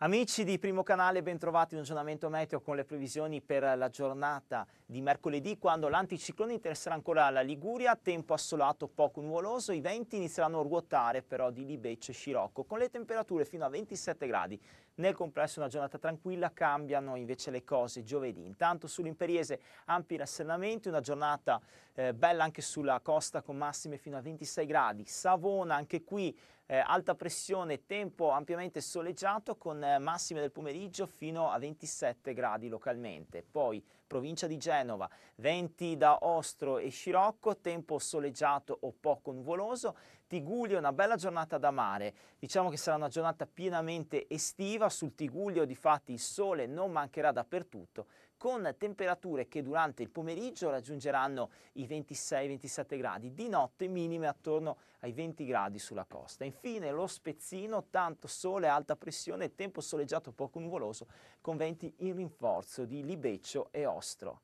Amici di Primo Canale, bentrovati in un aggiornamento meteo con le previsioni per la giornata di mercoledì quando l'anticiclone interesserà ancora la Liguria, tempo assolato poco nuvoloso, i venti inizieranno a ruotare però di Libeccio e Scirocco con le temperature fino a 27 gradi. Nel complesso una giornata tranquilla, cambiano invece le cose giovedì. Intanto sull'Imperiese ampi rassennamenti, una giornata eh, bella anche sulla costa con massime fino a 26 gradi. Savona anche qui eh, alta pressione, tempo ampiamente soleggiato con massime del pomeriggio fino a 27 gradi localmente. Poi provincia di Genova, venti da Ostro e Scirocco, tempo soleggiato o poco nuvoloso. Tigulio, una bella giornata da mare. Diciamo che sarà una giornata pienamente estiva. Sul Tigulio, di fatti, il sole non mancherà dappertutto con temperature che durante il pomeriggio raggiungeranno i 26-27 gradi, di notte minime attorno ai 20 gradi sulla costa. Infine lo spezzino, tanto sole, alta pressione, tempo soleggiato poco nuvoloso, con venti in rinforzo di Libeccio e Ostro.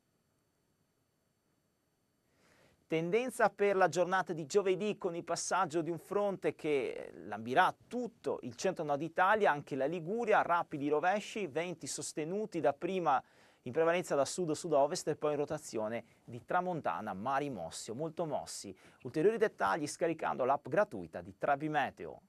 Tendenza per la giornata di giovedì con il passaggio di un fronte che lambirà tutto il centro-nord Italia, anche la Liguria, rapidi rovesci, venti sostenuti da prima in prevalenza da sud-sud-ovest e poi in rotazione di tramontana, mari mossi o molto mossi. Ulteriori dettagli scaricando l'app gratuita di Trabi Meteo.